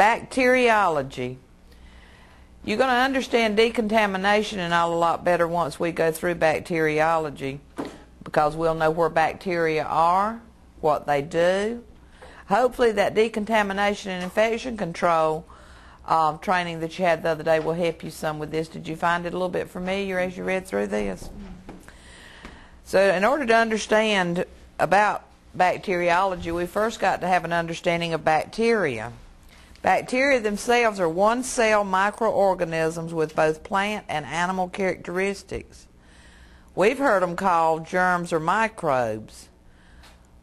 Bacteriology. You're going to understand decontamination and all a lot better once we go through bacteriology because we'll know where bacteria are, what they do. Hopefully that decontamination and infection control um, training that you had the other day will help you some with this. Did you find it a little bit familiar as you read through this? So in order to understand about bacteriology, we first got to have an understanding of bacteria. Bacteria themselves are one-cell microorganisms with both plant and animal characteristics. We've heard them called germs or microbes.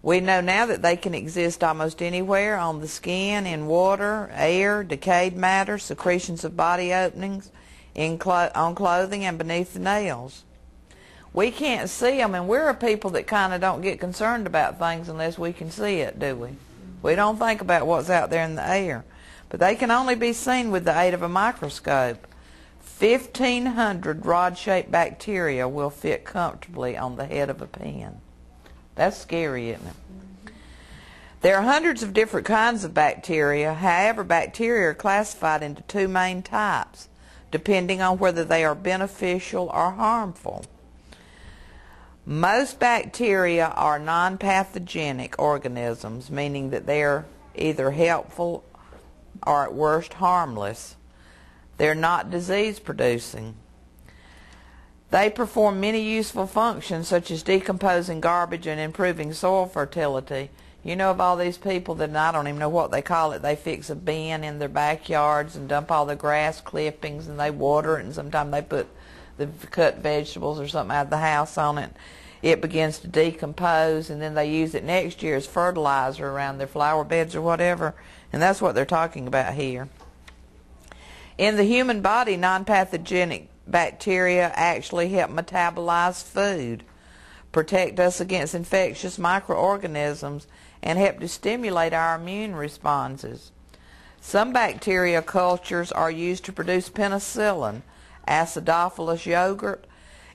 We know now that they can exist almost anywhere on the skin, in water, air, decayed matter, secretions of body openings, in clo on clothing, and beneath the nails. We can't see them, and we're a people that kind of don't get concerned about things unless we can see it, do we? We don't think about what's out there in the air. But they can only be seen with the aid of a microscope. 1,500 rod-shaped bacteria will fit comfortably on the head of a pen. That's scary, isn't it? There are hundreds of different kinds of bacteria. However, bacteria are classified into two main types, depending on whether they are beneficial or harmful. Most bacteria are non-pathogenic organisms, meaning that they are either helpful or at worst harmless. They're not disease producing. They perform many useful functions such as decomposing garbage and improving soil fertility. You know of all these people that I don't even know what they call it. They fix a bin in their backyards and dump all the grass clippings and they water it and sometimes they put the cut vegetables or something out of the house on it. It begins to decompose and then they use it next year as fertilizer around their flower beds or whatever. And that's what they're talking about here. In the human body, non-pathogenic bacteria actually help metabolize food, protect us against infectious microorganisms, and help to stimulate our immune responses. Some bacteria cultures are used to produce penicillin, acidophilus yogurt,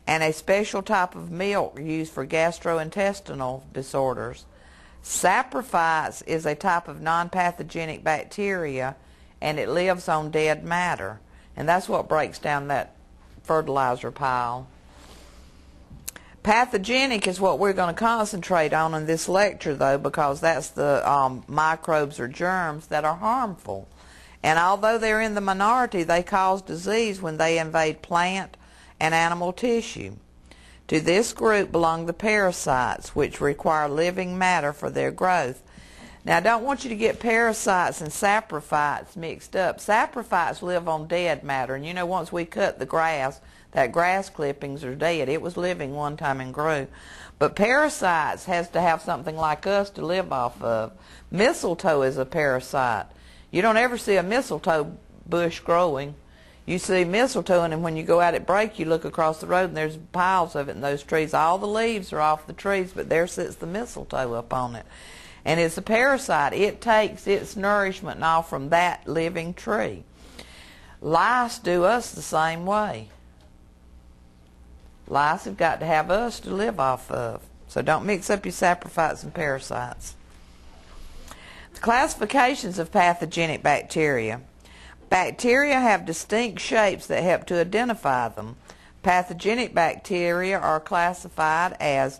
and a special type of milk used for gastrointestinal disorders. Saprophytes is a type of non-pathogenic bacteria, and it lives on dead matter. And that's what breaks down that fertilizer pile. Pathogenic is what we're going to concentrate on in this lecture, though, because that's the um, microbes or germs that are harmful. And although they're in the minority, they cause disease when they invade plant and animal tissue. To this group belong the parasites, which require living matter for their growth. Now, I don't want you to get parasites and saprophytes mixed up. Saprophytes live on dead matter, and you know, once we cut the grass, that grass clippings are dead. It was living one time and grew. But parasites has to have something like us to live off of. Mistletoe is a parasite. You don't ever see a mistletoe bush growing. You see mistletoe, and when you go out at break, you look across the road, and there's piles of it in those trees. All the leaves are off the trees, but there sits the mistletoe up on it and it's a parasite. It takes its nourishment and all from that living tree. Lice do us the same way. Lice have got to have us to live off of. So don't mix up your saprophytes and parasites. The classifications of pathogenic bacteria. Bacteria have distinct shapes that help to identify them. Pathogenic bacteria are classified as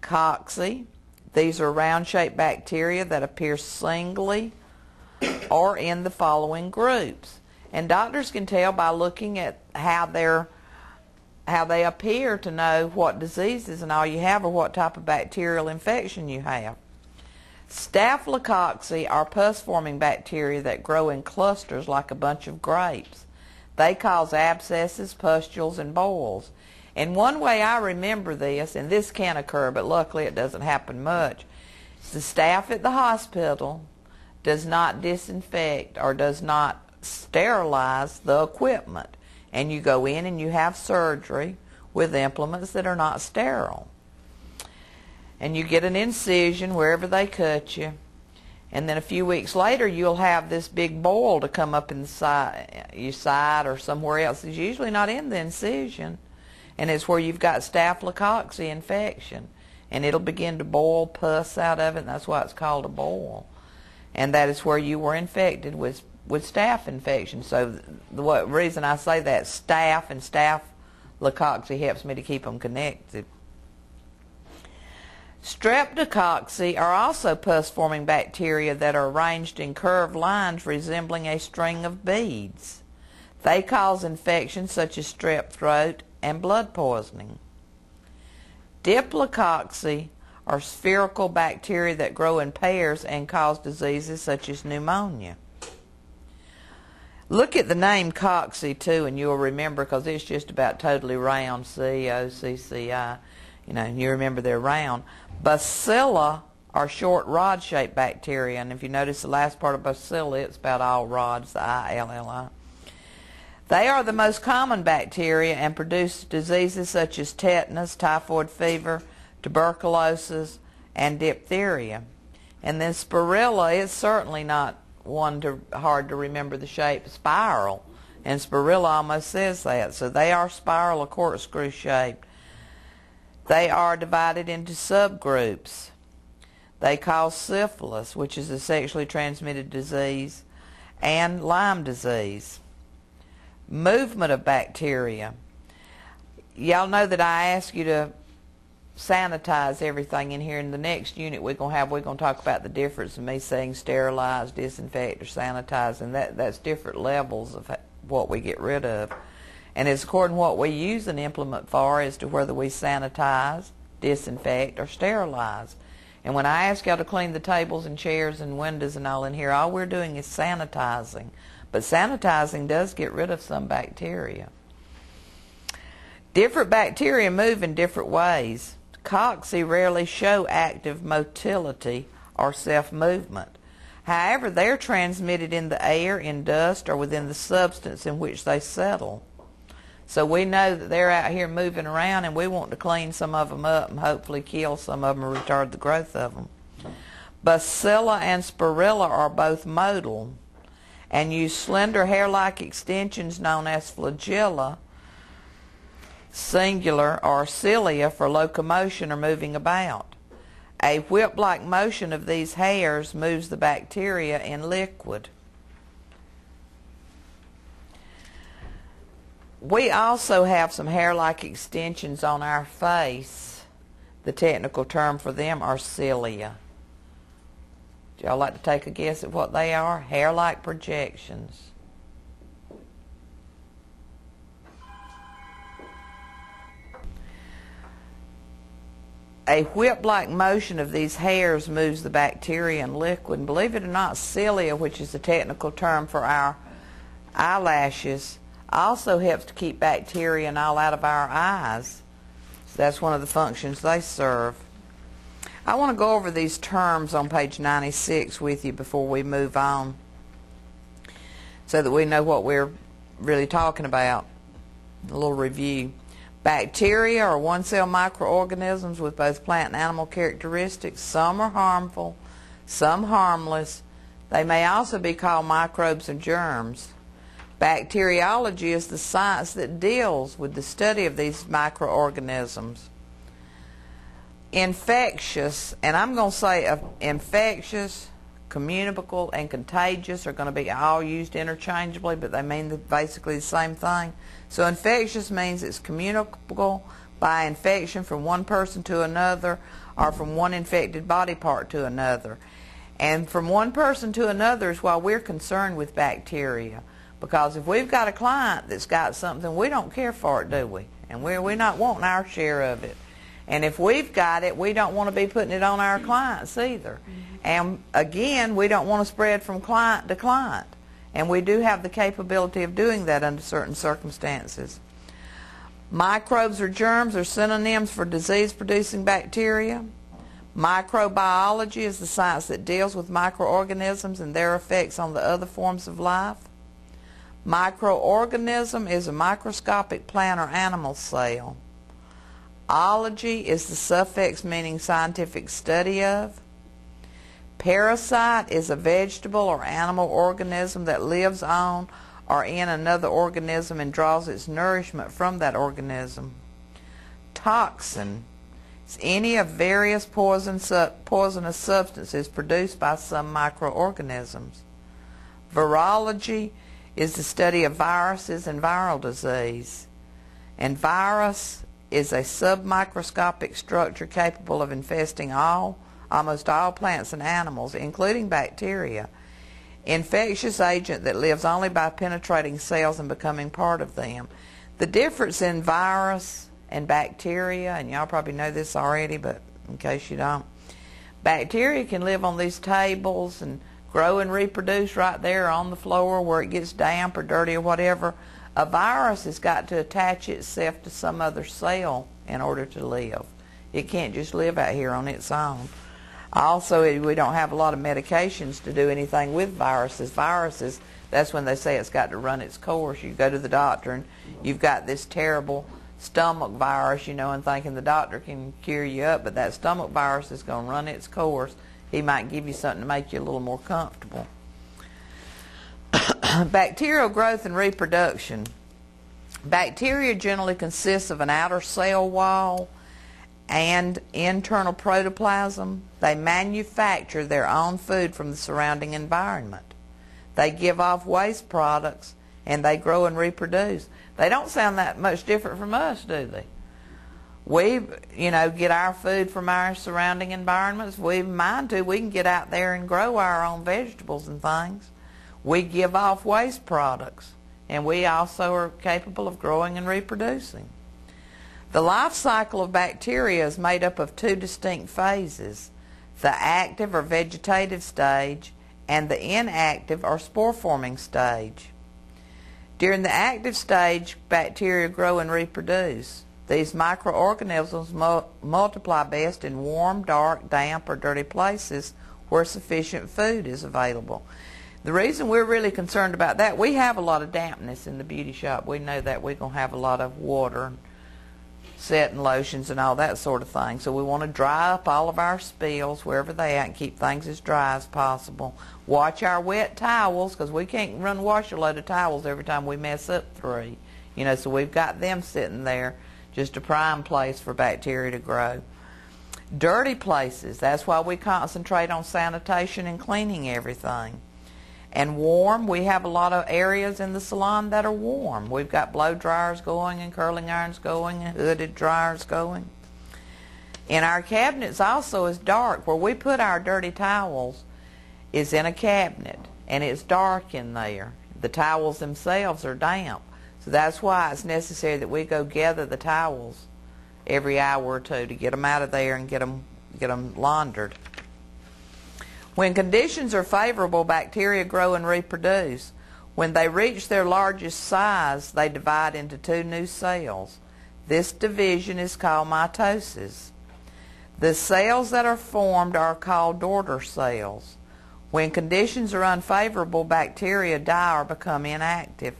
cocci, these are round-shaped bacteria that appear singly or in the following groups. And doctors can tell by looking at how they're how they appear to know what diseases and all you have or what type of bacterial infection you have. Staphylococci are pus-forming bacteria that grow in clusters like a bunch of grapes. They cause abscesses, pustules, and boils. And one way I remember this, and this can occur, but luckily it doesn't happen much, the staff at the hospital does not disinfect or does not sterilize the equipment. And you go in and you have surgery with implements that are not sterile. And you get an incision wherever they cut you. And then a few weeks later, you'll have this big boil to come up in the side, your side or somewhere else. It's usually not in the incision and it's where you've got staphylococci infection and it'll begin to boil pus out of it and that's why it's called a boil and that is where you were infected with with staph infection. So the reason I say that staph and staphylococcus helps me to keep them connected. Streptococci are also pus-forming bacteria that are arranged in curved lines resembling a string of beads. They cause infections such as strep throat and blood poisoning. Diplococci are spherical bacteria that grow in pairs and cause diseases such as pneumonia. Look at the name cocci too, and you'll remember because it's just about totally round. C O C C I. You know, you remember they're round. Bacilli are short rod-shaped bacteria, and if you notice the last part of bacilli, it's about all rods. The I L L I. They are the most common bacteria and produce diseases such as tetanus, typhoid fever, tuberculosis, and diphtheria. And then spirilla is certainly not one to, hard to remember the shape, spiral. And spirilla almost says that. So they are spiral or corkscrew shaped. They are divided into subgroups. They cause syphilis, which is a sexually transmitted disease, and Lyme disease movement of bacteria. Y'all know that I ask you to sanitize everything in here. In the next unit we're going to have, we're going to talk about the difference in me saying sterilize, disinfect, or sanitize, and that, that's different levels of what we get rid of. And it's according to what we use an implement for as to whether we sanitize, disinfect, or sterilize. And when I ask y'all to clean the tables and chairs and windows and all in here, all we're doing is sanitizing. But sanitizing does get rid of some bacteria. Different bacteria move in different ways. Cocci rarely show active motility or self-movement. However, they're transmitted in the air, in dust, or within the substance in which they settle. So we know that they're out here moving around, and we want to clean some of them up and hopefully kill some of them or retard the growth of them. Bacilli and Spirilla are both motile and use slender hair-like extensions known as flagella, singular, or cilia for locomotion or moving about. A whip-like motion of these hairs moves the bacteria in liquid. We also have some hair-like extensions on our face. The technical term for them are cilia. Y'all like to take a guess at what they are? Hair-like projections. A whip-like motion of these hairs moves the bacteria in liquid. And believe it or not, cilia, which is the technical term for our eyelashes, also helps to keep bacteria and all out of our eyes. So that's one of the functions they serve. I want to go over these terms on page 96 with you before we move on so that we know what we're really talking about. A little review. Bacteria are one-cell microorganisms with both plant and animal characteristics. Some are harmful, some harmless. They may also be called microbes and germs. Bacteriology is the science that deals with the study of these microorganisms infectious, and I'm going to say uh, infectious, communicable, and contagious are going to be all used interchangeably, but they mean basically the same thing. So infectious means it's communicable by infection from one person to another or from one infected body part to another. And from one person to another is why we're concerned with bacteria. Because if we've got a client that's got something, we don't care for it, do we? And we're, we're not wanting our share of it. And if we've got it, we don't want to be putting it on our clients either. And again, we don't want to spread from client to client. And we do have the capability of doing that under certain circumstances. Microbes or germs are synonyms for disease-producing bacteria. Microbiology is the science that deals with microorganisms and their effects on the other forms of life. Microorganism is a microscopic plant or animal cell. Ology is the suffix meaning scientific study of. Parasite is a vegetable or animal organism that lives on or in another organism and draws its nourishment from that organism. Toxin is any of various poison, poisonous substances produced by some microorganisms. Virology is the study of viruses and viral disease. And virus is a submicroscopic structure capable of infesting all, almost all plants and animals, including bacteria. Infectious agent that lives only by penetrating cells and becoming part of them. The difference in virus and bacteria, and y'all probably know this already, but in case you don't, bacteria can live on these tables and grow and reproduce right there on the floor where it gets damp or dirty or whatever. A virus has got to attach itself to some other cell in order to live. It can't just live out here on its own. Also, we don't have a lot of medications to do anything with viruses. Viruses, that's when they say it's got to run its course. You go to the doctor and you've got this terrible stomach virus, you know, and thinking the doctor can cure you up, but that stomach virus is going to run its course. He might give you something to make you a little more comfortable. Bacterial growth and reproduction. Bacteria generally consists of an outer cell wall and internal protoplasm. They manufacture their own food from the surrounding environment. They give off waste products and they grow and reproduce. They don't sound that much different from us, do they? We, you know, get our food from our surrounding environments. We mind to. We can get out there and grow our own vegetables and things. We give off waste products, and we also are capable of growing and reproducing. The life cycle of bacteria is made up of two distinct phases the active or vegetative stage and the inactive or spore forming stage. During the active stage, bacteria grow and reproduce. These microorganisms mu- multiply best in warm, dark, damp, or dirty places where sufficient food is available. The reason we're really concerned about that, we have a lot of dampness in the beauty shop. We know that we're going to have a lot of water, setting lotions, and all that sort of thing. So we want to dry up all of our spills wherever they are and keep things as dry as possible. Watch our wet towels because we can't run wash a load of towels every time we mess up three. You know, so we've got them sitting there, just a prime place for bacteria to grow. Dirty places, that's why we concentrate on sanitation and cleaning everything and warm. We have a lot of areas in the salon that are warm. We've got blow dryers going and curling irons going and hooded dryers going. In our cabinets also is dark. Where we put our dirty towels is in a cabinet and it's dark in there. The towels themselves are damp. So that's why it's necessary that we go gather the towels every hour or two to get them out of there and get them, get them laundered. When conditions are favorable, bacteria grow and reproduce. When they reach their largest size, they divide into two new cells. This division is called mitosis. The cells that are formed are called daughter cells. When conditions are unfavorable, bacteria die or become inactive.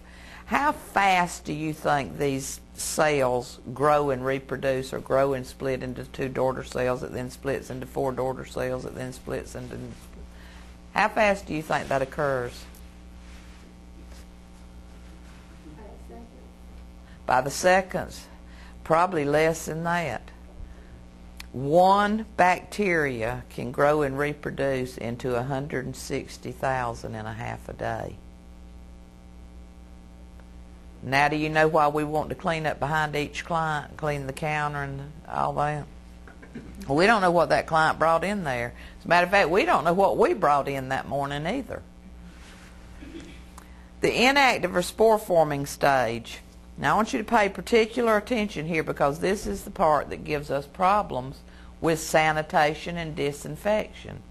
How fast do you think these cells grow and reproduce or grow and split into two daughter cells that then splits into four daughter cells that then splits into how fast do you think that occurs? By the seconds. Probably less than that. One bacteria can grow and reproduce into 160,000 in a half a day now, do you know why we want to clean up behind each client, clean the counter and all that? We don't know what that client brought in there. As a matter of fact, we don't know what we brought in that morning either. The inactive or spore forming stage. Now, I want you to pay particular attention here because this is the part that gives us problems with sanitation and disinfection.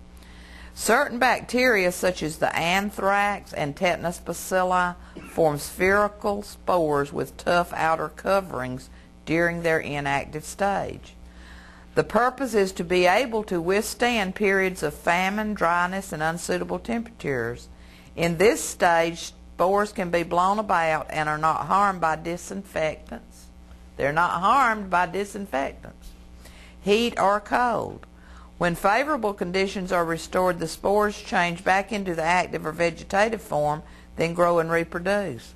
Certain bacteria, such as the anthrax and tetanus bacilli, form spherical spores with tough outer coverings during their inactive stage. The purpose is to be able to withstand periods of famine, dryness, and unsuitable temperatures. In this stage, spores can be blown about and are not harmed by disinfectants. They're not harmed by disinfectants, heat, or cold. When favorable conditions are restored, the spores change back into the active or vegetative form, then grow and reproduce.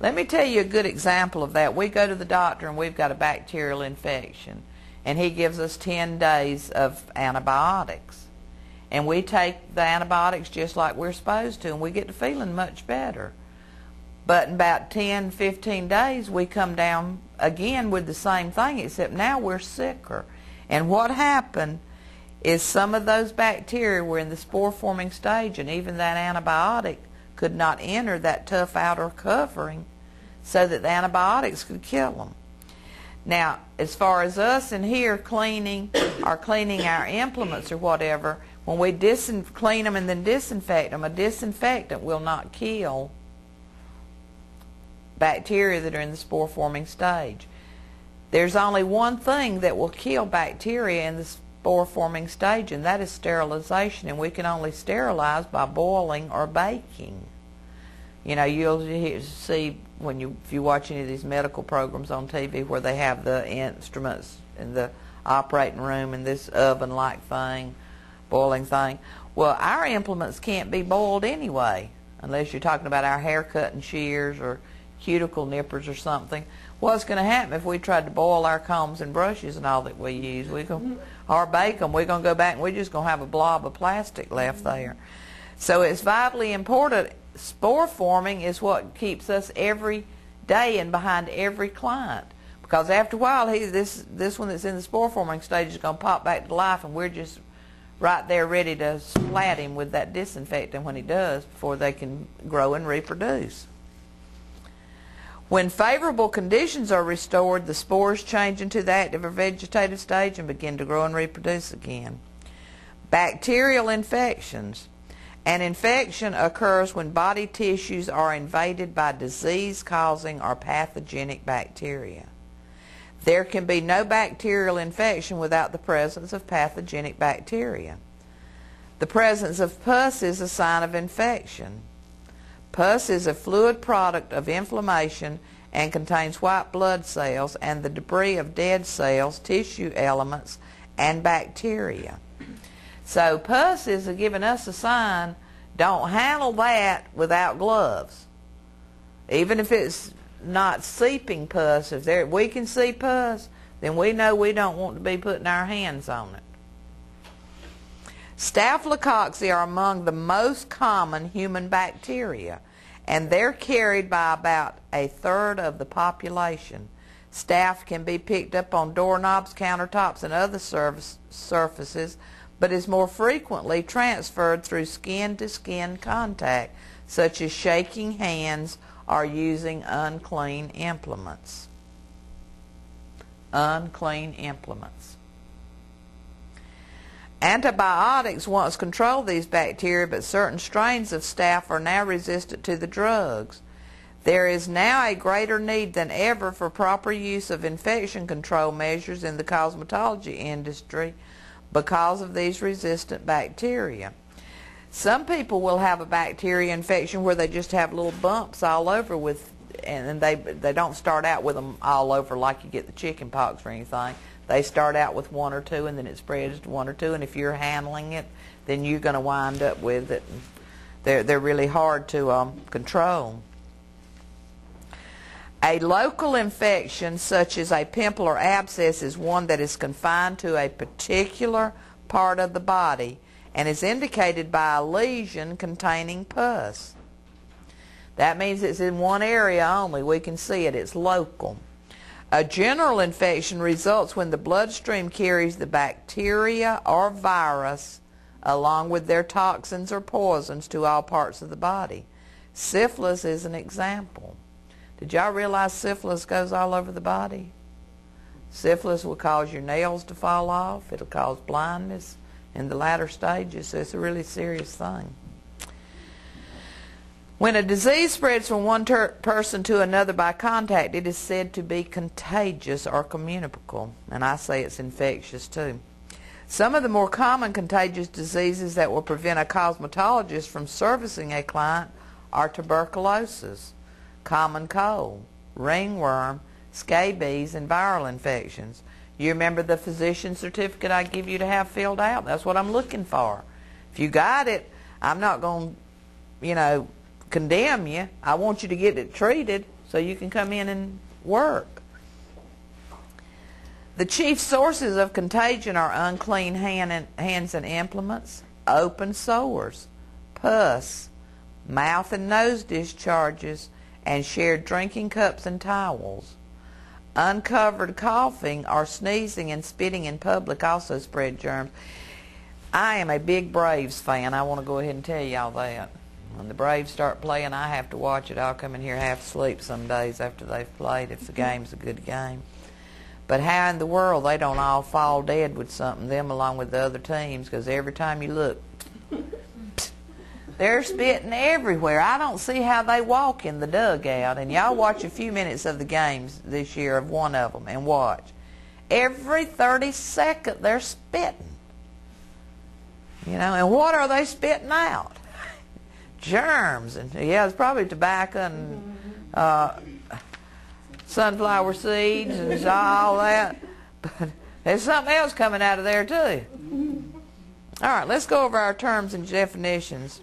Let me tell you a good example of that. We go to the doctor and we've got a bacterial infection, and he gives us 10 days of antibiotics. and we take the antibiotics just like we're supposed to, and we get to feeling much better. But in about 10, 15 days, we come down again with the same thing, except now we're sicker. And what happened is some of those bacteria were in the spore forming stage, and even that antibiotic could not enter that tough outer covering so that the antibiotics could kill them. Now, as far as us in here cleaning or cleaning our implements or whatever, when we disin- clean them and then disinfect them, a disinfectant will not kill bacteria that are in the spore forming stage. There's only one thing that will kill bacteria in the spore forming stage, and that is sterilization. And we can only sterilize by boiling or baking. You know, you'll see when you if you watch any of these medical programs on TV where they have the instruments in the operating room and this oven-like thing, boiling thing. Well, our implements can't be boiled anyway, unless you're talking about our haircut and shears or cuticle nippers or something. What's going to happen if we tried to boil our combs and brushes and all that we use? We can, or bake them. We're going to go back and we're just going to have a blob of plastic left there. So it's vitally important. Spore forming is what keeps us every day and behind every client. Because after a while, he, this this one that's in the spore forming stage is going to pop back to life, and we're just right there ready to splat him with that disinfectant when he does before they can grow and reproduce. When favorable conditions are restored, the spores change into the active or vegetative stage and begin to grow and reproduce again. Bacterial infections. An infection occurs when body tissues are invaded by disease causing or pathogenic bacteria. There can be no bacterial infection without the presence of pathogenic bacteria. The presence of pus is a sign of infection. Pus is a fluid product of inflammation and contains white blood cells and the debris of dead cells, tissue elements, and bacteria. So pus is giving us a sign, don't handle that without gloves. Even if it's not seeping pus, if there, we can see pus, then we know we don't want to be putting our hands on it. Staphylococci are among the most common human bacteria, and they're carried by about a third of the population. Staph can be picked up on doorknobs, countertops, and other surface, surfaces, but is more frequently transferred through skin-to-skin contact, such as shaking hands or using unclean implements. Unclean implements. Antibiotics once controlled these bacteria, but certain strains of staph are now resistant to the drugs. There is now a greater need than ever for proper use of infection control measures in the cosmetology industry because of these resistant bacteria. Some people will have a bacteria infection where they just have little bumps all over with, and they they don't start out with them all over like you get the chicken pox or anything. They start out with one or two, and then it spreads to one or two. And if you're handling it, then you're going to wind up with it. They're they're really hard to um, control. A local infection, such as a pimple or abscess, is one that is confined to a particular part of the body and is indicated by a lesion containing pus. That means it's in one area only. We can see it. It's local. A general infection results when the bloodstream carries the bacteria or virus along with their toxins or poisons to all parts of the body. Syphilis is an example. Did y'all realize syphilis goes all over the body? Syphilis will cause your nails to fall off. It'll cause blindness in the latter stages, so it's a really serious thing. When a disease spreads from one person to another by contact, it is said to be contagious or communicable, and I say it's infectious too. Some of the more common contagious diseases that will prevent a cosmetologist from servicing a client are tuberculosis, common cold, ringworm, scabies, and viral infections. You remember the physician certificate I give you to have filled out? That's what I'm looking for. If you got it, I'm not going to, you know, condemn you. I want you to get it treated so you can come in and work. The chief sources of contagion are unclean hand and, hands and implements, open sores, pus, mouth and nose discharges, and shared drinking cups and towels. Uncovered coughing or sneezing and spitting in public also spread germs. I am a big Braves fan. I want to go ahead and tell y'all that. When the Braves start playing, I have to watch it. I'll come in here half asleep some days after they've played if the mm-hmm. game's a good game. But how in the world they don't all fall dead with something, them along with the other teams, because every time you look, they're spitting everywhere. I don't see how they walk in the dugout. And y'all watch a few minutes of the games this year of one of them and watch. Every 30 second they're spitting. You know, and what are they spitting out? Germs. And yeah, it's probably tobacco and uh, sunflower seeds and all that. But there's something else coming out of there too. All right, let's go over our terms and definitions.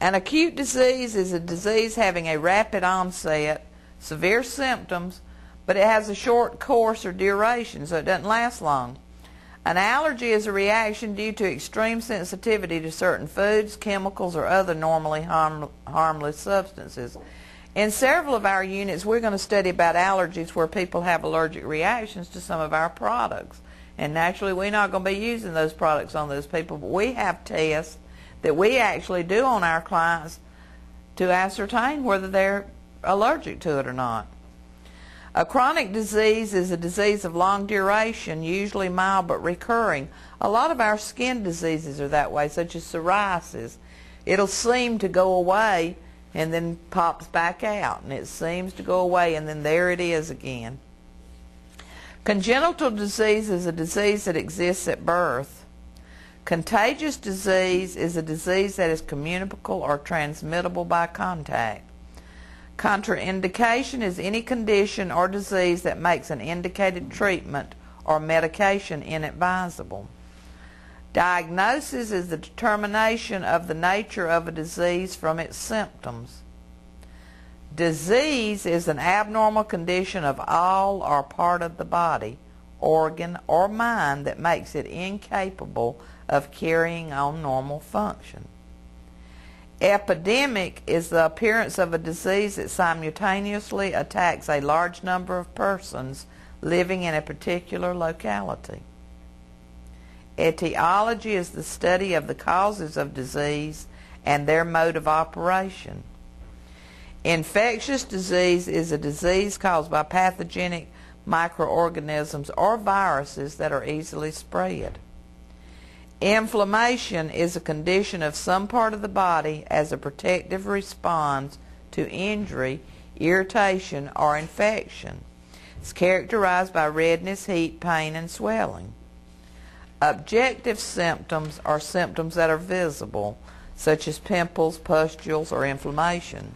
An acute disease is a disease having a rapid onset, severe symptoms, but it has a short course or duration, so it doesn't last long. An allergy is a reaction due to extreme sensitivity to certain foods, chemicals, or other normally harm, harmless substances. In several of our units, we're going to study about allergies where people have allergic reactions to some of our products. And naturally, we're not going to be using those products on those people, but we have tests that we actually do on our clients to ascertain whether they're allergic to it or not. A chronic disease is a disease of long duration, usually mild but recurring. A lot of our skin diseases are that way, such as psoriasis. It'll seem to go away and then pops back out, and it seems to go away, and then there it is again. Congenital disease is a disease that exists at birth. Contagious disease is a disease that is communicable or transmittable by contact. Contraindication is any condition or disease that makes an indicated treatment or medication inadvisable. Diagnosis is the determination of the nature of a disease from its symptoms. Disease is an abnormal condition of all or part of the body, organ, or mind that makes it incapable of carrying on normal function. Epidemic is the appearance of a disease that simultaneously attacks a large number of persons living in a particular locality. Etiology is the study of the causes of disease and their mode of operation. Infectious disease is a disease caused by pathogenic microorganisms or viruses that are easily spread. Inflammation is a condition of some part of the body as a protective response to injury, irritation, or infection. It's characterized by redness, heat, pain, and swelling. Objective symptoms are symptoms that are visible, such as pimples, pustules, or inflammation.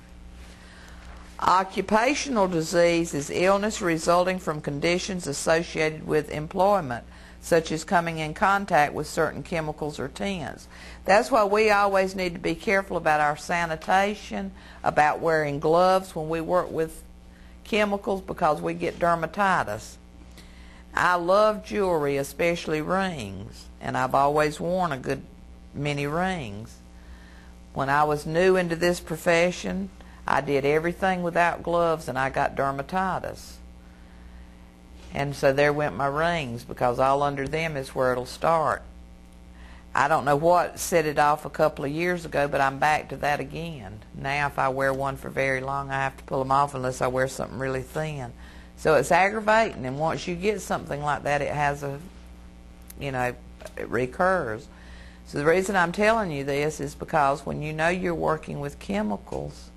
Occupational disease is illness resulting from conditions associated with employment, such as coming in contact with certain chemicals or tints. That's why we always need to be careful about our sanitation, about wearing gloves when we work with chemicals because we get dermatitis. I love jewelry, especially rings, and I've always worn a good many rings. When I was new into this profession, I did everything without gloves and I got dermatitis. And so there went my rings because all under them is where it'll start. I don't know what set it off a couple of years ago, but I'm back to that again. Now, if I wear one for very long, I have to pull them off unless I wear something really thin. So it's aggravating, and once you get something like that, it has a, you know, it recurs. So the reason I'm telling you this is because when you know you're working with chemicals,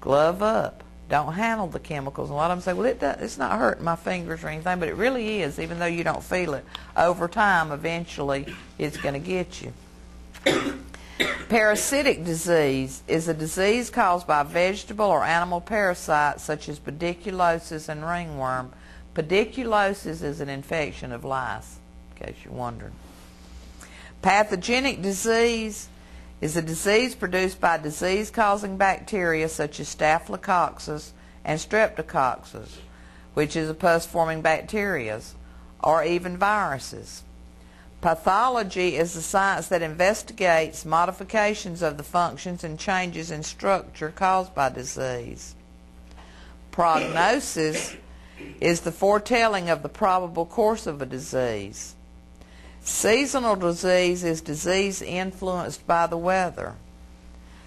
glove up don't handle the chemicals. And a lot of them say, well, it does, it's not hurting my fingers or anything, but it really is, even though you don't feel it. Over time, eventually, it's going to get you. Parasitic disease is a disease caused by vegetable or animal parasites such as pediculosis and ringworm. Pediculosis is an infection of lice, in case you're wondering. Pathogenic disease is a disease produced by disease causing bacteria such as Staphylococcus and Streptococcus, which is a pus forming bacteria, or even viruses. Pathology is the science that investigates modifications of the functions and changes in structure caused by disease. Prognosis is the foretelling of the probable course of a disease. Seasonal disease is disease influenced by the weather.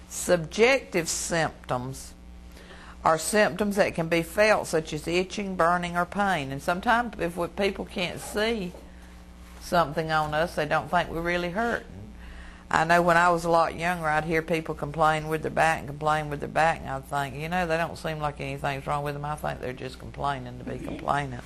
Subjective symptoms are symptoms that can be felt, such as itching, burning, or pain. And sometimes, if we, people can't see something on us, they don't think we're really hurting. I know when I was a lot younger, I'd hear people complain with their back and complain with their back, and I'd think, you know, they don't seem like anything's wrong with them. I think they're just complaining to be complaining.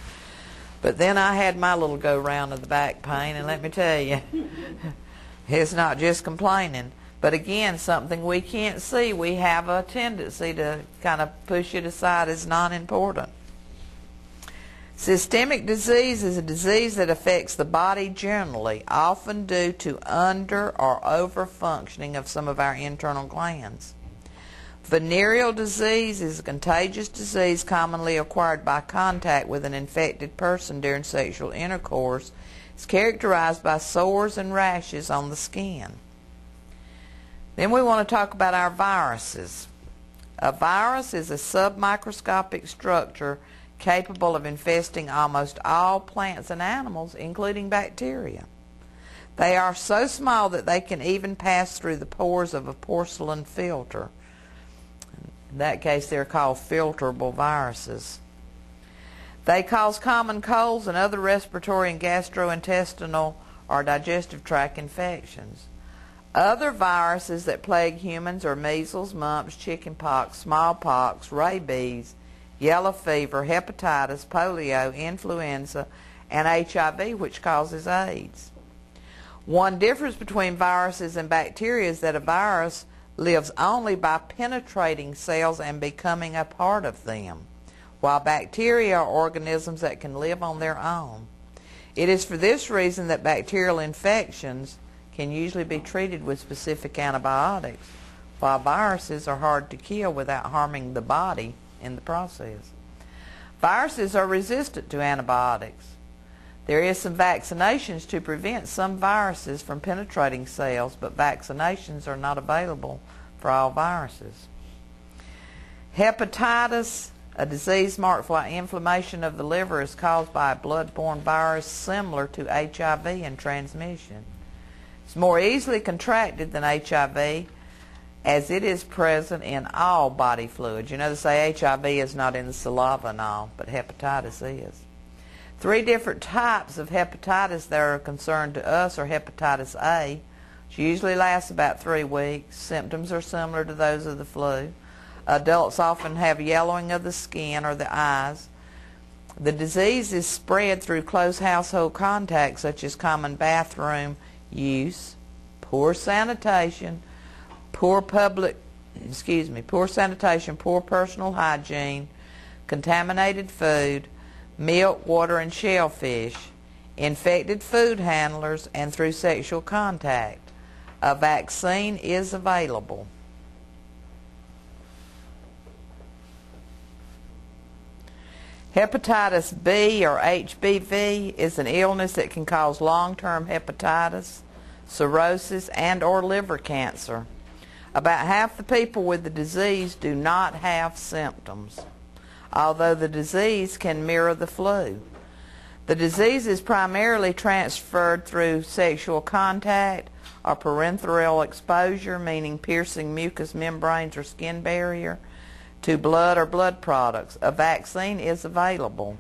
But then I had my little go round of the back pain, and let me tell you, it's not just complaining. But again, something we can't see, we have a tendency to kind of push it aside as non important. Systemic disease is a disease that affects the body generally, often due to under or over functioning of some of our internal glands. Venereal disease is a contagious disease commonly acquired by contact with an infected person during sexual intercourse. It's characterized by sores and rashes on the skin. Then we want to talk about our viruses. A virus is a submicroscopic structure capable of infesting almost all plants and animals, including bacteria. They are so small that they can even pass through the pores of a porcelain filter. In that case, they're called filterable viruses. They cause common colds and other respiratory and gastrointestinal or digestive tract infections. Other viruses that plague humans are measles, mumps, chickenpox, smallpox, rabies, yellow fever, hepatitis, polio, influenza, and HIV, which causes AIDS. One difference between viruses and bacteria is that a virus lives only by penetrating cells and becoming a part of them, while bacteria are organisms that can live on their own. It is for this reason that bacterial infections can usually be treated with specific antibiotics, while viruses are hard to kill without harming the body in the process. Viruses are resistant to antibiotics. There is some vaccinations to prevent some viruses from penetrating cells, but vaccinations are not available for all viruses. Hepatitis, a disease marked by inflammation of the liver, is caused by a blood-borne virus similar to HIV in transmission. It's more easily contracted than HIV as it is present in all body fluids. You know, they say HIV is not in the saliva and all, but hepatitis is. Three different types of hepatitis that are concerned to us are hepatitis A, which usually lasts about three weeks. Symptoms are similar to those of the flu. Adults often have yellowing of the skin or the eyes. The disease is spread through close household contact, such as common bathroom use, poor sanitation, poor public, excuse me, poor sanitation, poor personal hygiene, contaminated food, milk, water, and shellfish, infected food handlers, and through sexual contact. A vaccine is available. Hepatitis B or HBV is an illness that can cause long-term hepatitis, cirrhosis, and or liver cancer. About half the people with the disease do not have symptoms, although the disease can mirror the flu. The disease is primarily transferred through sexual contact or parenteral exposure, meaning piercing mucous membranes or skin barrier, to blood or blood products. A vaccine is available.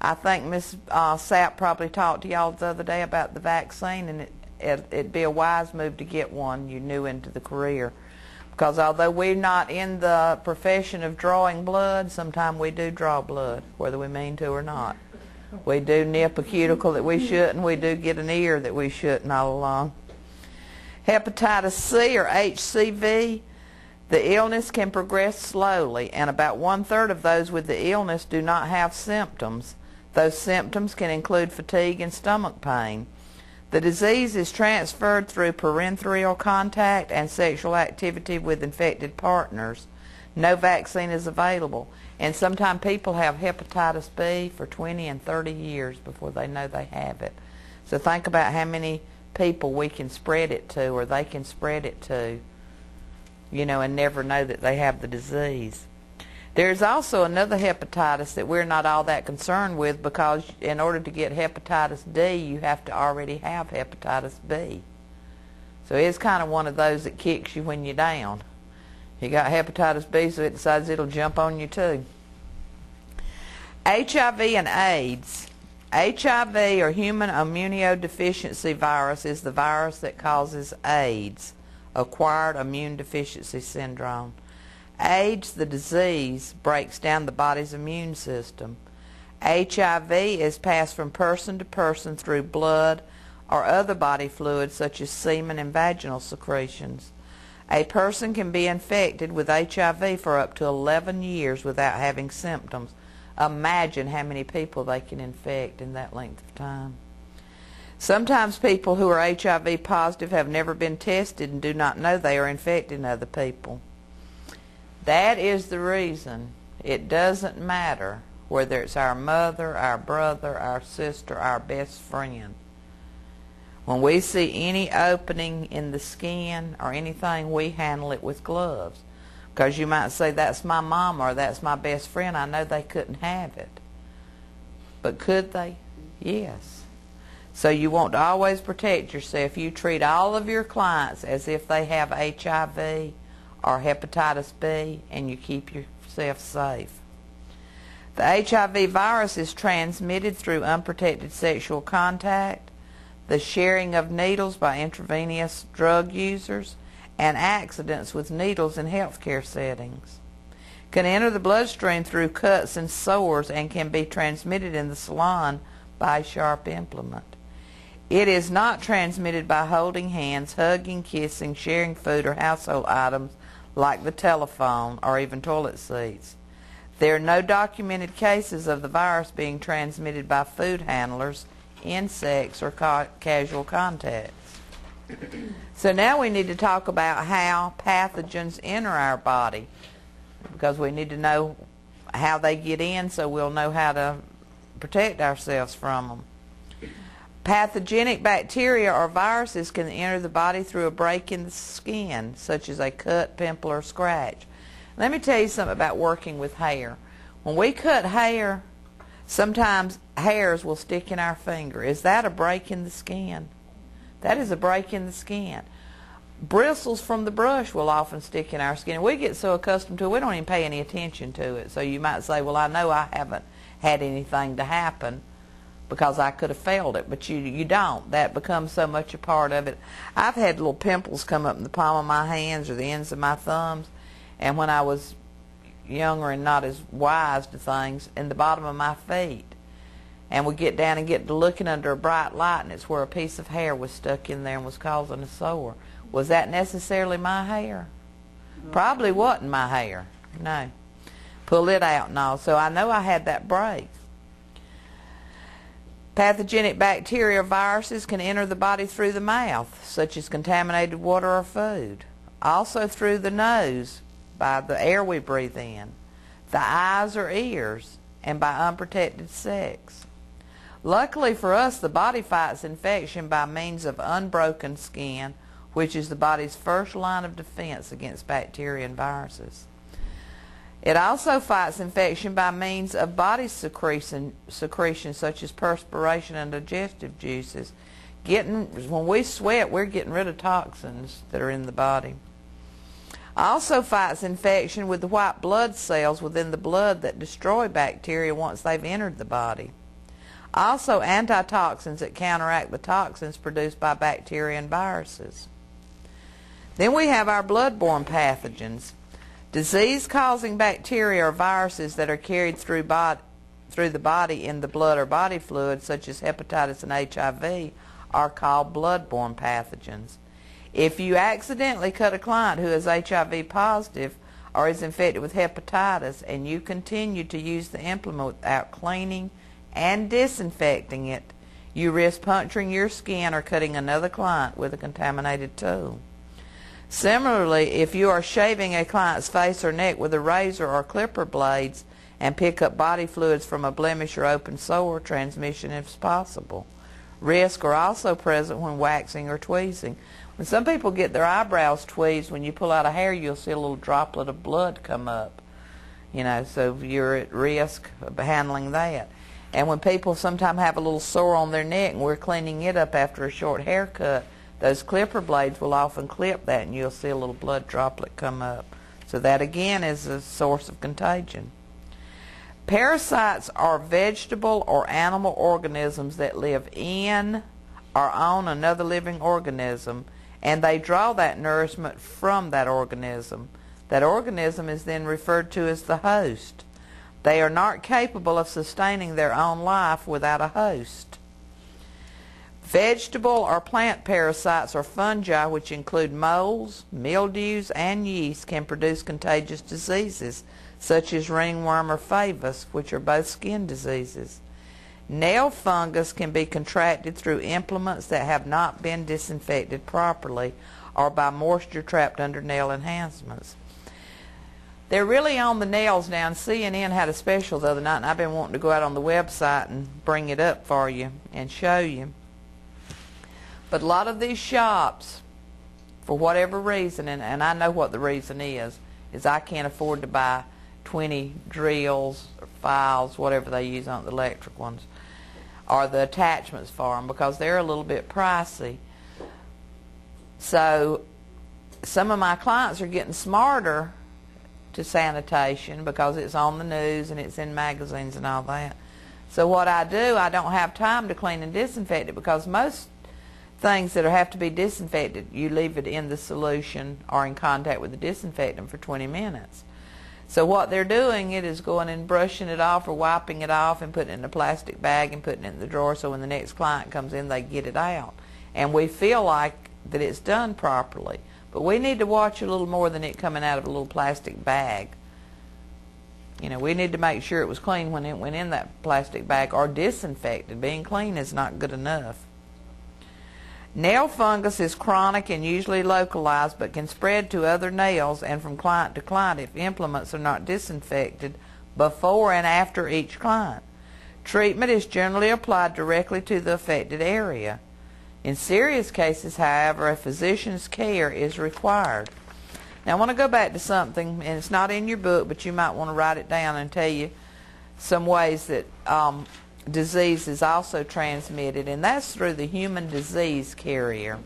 I think Ms. Uh, Sapp probably talked to y'all the other day about the vaccine, and it, it, it'd be a wise move to get one. You new into the career. Because although we're not in the profession of drawing blood, sometimes we do draw blood, whether we mean to or not. We do nip a cuticle that we shouldn't. We do get an ear that we shouldn't all along. Hepatitis C or HCV, the illness can progress slowly, and about one third of those with the illness do not have symptoms. Those symptoms can include fatigue and stomach pain. The disease is transferred through parenteral contact and sexual activity with infected partners. No vaccine is available. And sometimes people have hepatitis B for 20 and 30 years before they know they have it. So think about how many people we can spread it to or they can spread it to, you know, and never know that they have the disease. There's also another hepatitis that we're not all that concerned with because in order to get hepatitis D, you have to already have hepatitis B. So it's kind of one of those that kicks you when you're down. You got hepatitis B, so it decides it'll jump on you too. HIV and AIDS. HIV or human immunodeficiency virus is the virus that causes AIDS, acquired immune deficiency syndrome. AIDS, the disease, breaks down the body's immune system. HIV is passed from person to person through blood or other body fluids such as semen and vaginal secretions. A person can be infected with HIV for up to 11 years without having symptoms. Imagine how many people they can infect in that length of time. Sometimes people who are HIV positive have never been tested and do not know they are infecting other people. That is the reason it doesn't matter whether it's our mother, our brother, our sister, our best friend. When we see any opening in the skin or anything, we handle it with gloves. Because you might say, that's my mom or that's my best friend. I know they couldn't have it. But could they? Yes. So you want to always protect yourself. You treat all of your clients as if they have HIV or hepatitis B and you keep yourself safe. The HIV virus is transmitted through unprotected sexual contact, the sharing of needles by intravenous drug users, and accidents with needles in healthcare settings. Can enter the bloodstream through cuts and sores and can be transmitted in the salon by sharp implement. It is not transmitted by holding hands, hugging, kissing, sharing food or household items like the telephone or even toilet seats. There are no documented cases of the virus being transmitted by food handlers, insects, or ca- casual contacts. so now we need to talk about how pathogens enter our body because we need to know how they get in so we'll know how to protect ourselves from them. Pathogenic bacteria or viruses can enter the body through a break in the skin, such as a cut, pimple, or scratch. Let me tell you something about working with hair. When we cut hair, sometimes hairs will stick in our finger. Is that a break in the skin? That is a break in the skin. Bristles from the brush will often stick in our skin. We get so accustomed to it, we don't even pay any attention to it. So you might say, well, I know I haven't had anything to happen because I could have failed it, but you you don't. That becomes so much a part of it. I've had little pimples come up in the palm of my hands or the ends of my thumbs, and when I was younger and not as wise to things, in the bottom of my feet. And we get down and get to looking under a bright light, and it's where a piece of hair was stuck in there and was causing a sore. Was that necessarily my hair? Probably wasn't my hair. No. Pull it out and all. So I know I had that break. Pathogenic bacteria or viruses can enter the body through the mouth, such as contaminated water or food. Also through the nose, by the air we breathe in, the eyes or ears, and by unprotected sex. Luckily for us, the body fights infection by means of unbroken skin, which is the body's first line of defense against bacteria and viruses. It also fights infection by means of body secretion, secretion such as perspiration and digestive juices. Getting when we sweat, we're getting rid of toxins that are in the body. Also fights infection with the white blood cells within the blood that destroy bacteria once they've entered the body. Also antitoxins that counteract the toxins produced by bacteria and viruses. Then we have our bloodborne pathogens. Disease-causing bacteria or viruses that are carried through, bod- through the body in the blood or body fluid, such as hepatitis and HIV, are called bloodborne pathogens. If you accidentally cut a client who is HIV positive or is infected with hepatitis and you continue to use the implement without cleaning and disinfecting it, you risk puncturing your skin or cutting another client with a contaminated tool. Similarly, if you are shaving a client's face or neck with a razor or clipper blades and pick up body fluids from a blemish or open sore, transmission is possible. Risk are also present when waxing or tweezing. When some people get their eyebrows tweezed, when you pull out a hair, you'll see a little droplet of blood come up. You know, so you're at risk of handling that. And when people sometimes have a little sore on their neck and we're cleaning it up after a short haircut, those clipper blades will often clip that and you'll see a little blood droplet come up. So that again is a source of contagion. Parasites are vegetable or animal organisms that live in or on another living organism and they draw that nourishment from that organism. That organism is then referred to as the host. They are not capable of sustaining their own life without a host. Vegetable or plant parasites or fungi, which include molds, mildews, and yeast, can produce contagious diseases, such as ringworm or favus, which are both skin diseases. Nail fungus can be contracted through implements that have not been disinfected properly or by moisture trapped under nail enhancements. They're really on the nails now, and CNN had a special the other night, and I've been wanting to go out on the website and bring it up for you and show you. But a lot of these shops, for whatever reason, and, and I know what the reason is, is I can't afford to buy 20 drills or files, whatever they use on the electric ones, or the attachments for them because they're a little bit pricey. So some of my clients are getting smarter to sanitation because it's on the news and it's in magazines and all that. So what I do, I don't have time to clean and disinfect it because most things that have to be disinfected, you leave it in the solution or in contact with the disinfectant for 20 minutes. So what they're doing it is going and brushing it off or wiping it off and putting it in a plastic bag and putting it in the drawer so when the next client comes in they get it out. And we feel like that it's done properly. But we need to watch a little more than it coming out of a little plastic bag. You know, we need to make sure it was clean when it went in that plastic bag or disinfected. Being clean is not good enough. Nail fungus is chronic and usually localized but can spread to other nails and from client to client if implements are not disinfected before and after each client. Treatment is generally applied directly to the affected area. In serious cases, however, a physician's care is required. Now, I want to go back to something, and it's not in your book, but you might want to write it down and tell you some ways that um, disease is also transmitted, and that's through the human disease carrier.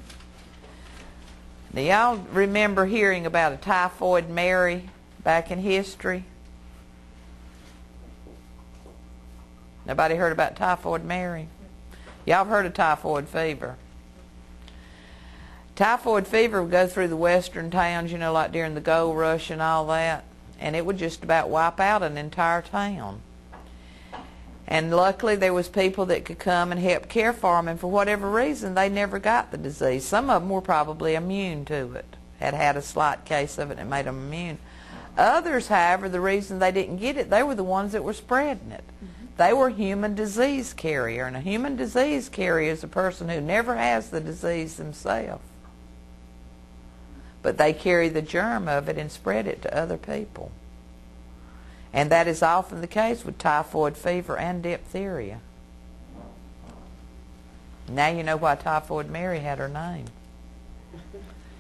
Now, y'all remember hearing about a typhoid Mary back in history? Nobody heard about typhoid Mary? Y'all heard of typhoid fever? Typhoid fever would go through the western towns, you know, like during the gold rush and all that, and it would just about wipe out an entire town. And luckily there was people that could come and help care for them, and for whatever reason, they never got the disease. Some of them were probably immune to it, had had a slight case of it and made them immune. Others, however, the reason they didn't get it, they were the ones that were spreading it. Mm-hmm. They were human disease carrier, and a human disease carrier is a person who never has the disease themselves but they carry the germ of it and spread it to other people. And that is often the case with typhoid fever and diphtheria. Now you know why Typhoid Mary had her name.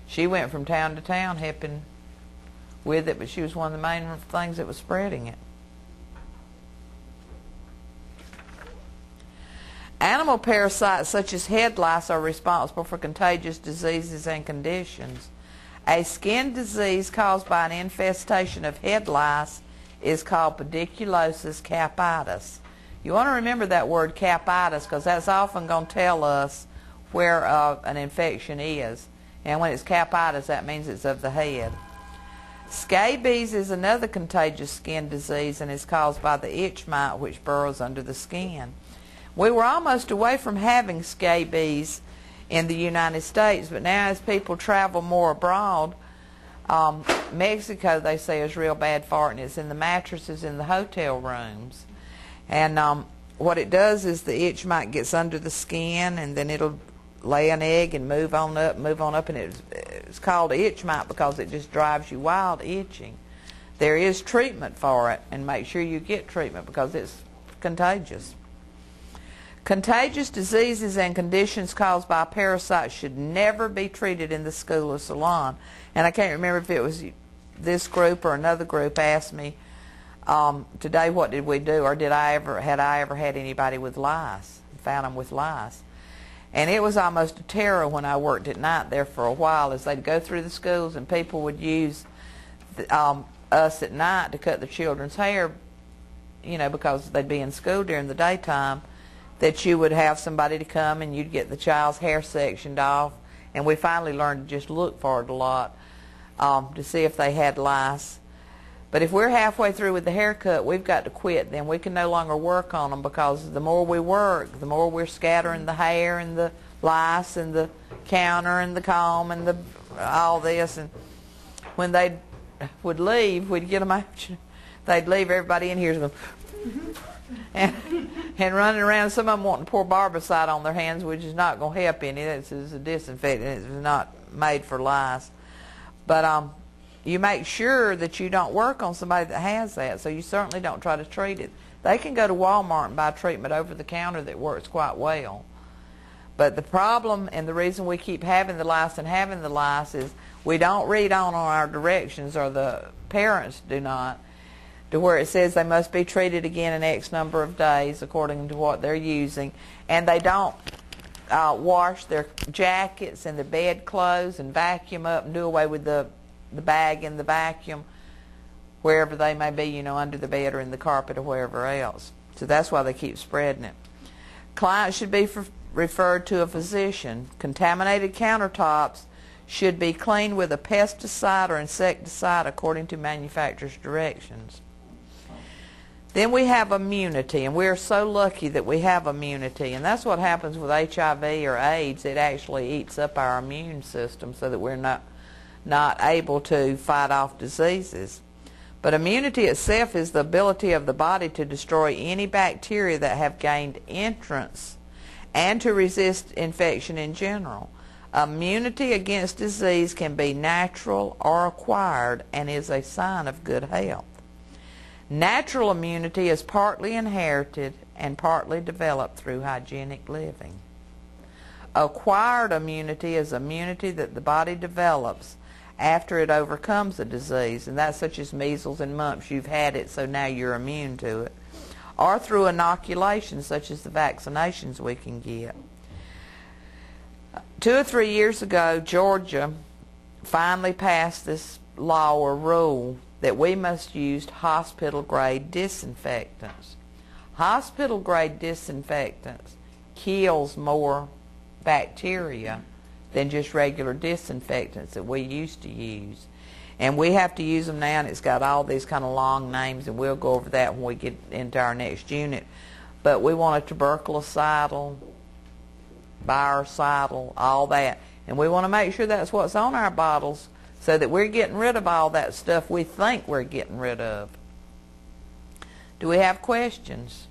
She went from town to town helping with it, but she was one of the main things that was spreading it. Animal parasites such as head lice are responsible for contagious diseases and conditions. A skin disease caused by an infestation of head lice is called pediculosis capitis. You want to remember that word capitis because that's often going to tell us where uh, an infection is. And when it's capitis, that means it's of the head. Scabies is another contagious skin disease and is caused by the itch mite which burrows under the skin. We were almost away from having scabies in the United States. But now, as people travel more abroad, um, Mexico, they say, is real bad for it, and it's in the mattresses in the hotel rooms. And um, what it does is the itch mite gets under the skin, and then it'll lay an egg and move on up, move on up, and it's, it's called itch mite because it just drives you wild itching. There is treatment for it, and make sure you get treatment because it's contagious. Contagious diseases and conditions caused by parasites should never be treated in the school or salon. And I can't remember if it was this group or another group asked me um, today what did we do? Or did I ever had I ever had anybody with lice? Found them with lice. And it was almost a terror when I worked at night there for a while as they'd go through the schools and people would use the, um, us at night to cut the children's hair you know because they'd be in school during the daytime that you would have somebody to come and you'd get the child's hair sectioned off and we finally learned to just look for it a lot um, to see if they had lice but if we're halfway through with the haircut, we've got to quit. Then we can no longer work on them because the more we work, the more we're scattering the hair and the lice and the counter and the comb and the all this. And when they would leave, we'd get them out. They'd leave everybody in here going, and, and running around. Some of them wanting to pour barbicide on their hands, which is not going to help any. This is a disinfectant. It's not made for lice. But um, you make sure that you don't work on somebody that has that, so you certainly don't try to treat it. They can go to Walmart and buy treatment over the counter that works quite well. But the problem and the reason we keep having the lice and having the lice is we don't read on on our directions, or the parents do not, to where it says they must be treated again in X number of days according to what they're using, and they don't uh, wash their jackets and their bed clothes and vacuum up and do away with the the bag in the vacuum wherever they may be, you know, under the bed or in the carpet or wherever else. So that's why they keep spreading it. Clients should be referred to a physician. Contaminated countertops should be cleaned with a pesticide or insecticide according to manufacturer's directions. Then we have immunity, and we're so lucky that we have immunity. And that's what happens with HIV or AIDS. It actually eats up our immune system so that we're not not able to fight off diseases. But immunity itself is the ability of the body to destroy any bacteria that have gained entrance and to resist infection in general. Immunity against disease can be natural or acquired and is a sign of good health. Natural immunity is partly inherited and partly developed through hygienic living. Acquired immunity is immunity that the body develops after it overcomes a disease, and that's such as measles and mumps. You've had it, so now you're immune to it. Or through inoculation, such as the vaccinations we can get. Two or three years ago, Georgia finally passed this law or rule that we must use hospital grade disinfectants. Hospital grade disinfectants kills more bacteria than just regular disinfectants that we used to use. And we have to use them now, and it's got all these kind of long names, and we'll go over that when we get into our next unit. But we want a tuberculocidal, biocidal, all that. And we want to make sure that's what's on our bottles so that we're getting rid of all that stuff we think we're getting rid of. Do we have questions?